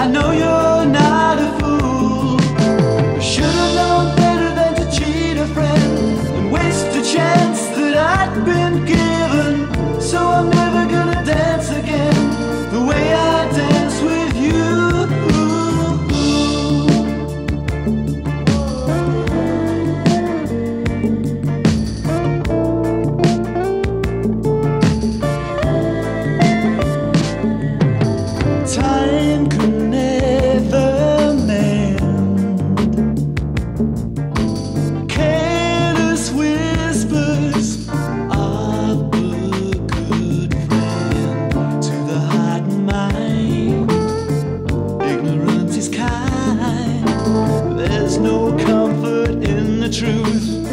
I know you're comfort in the truth.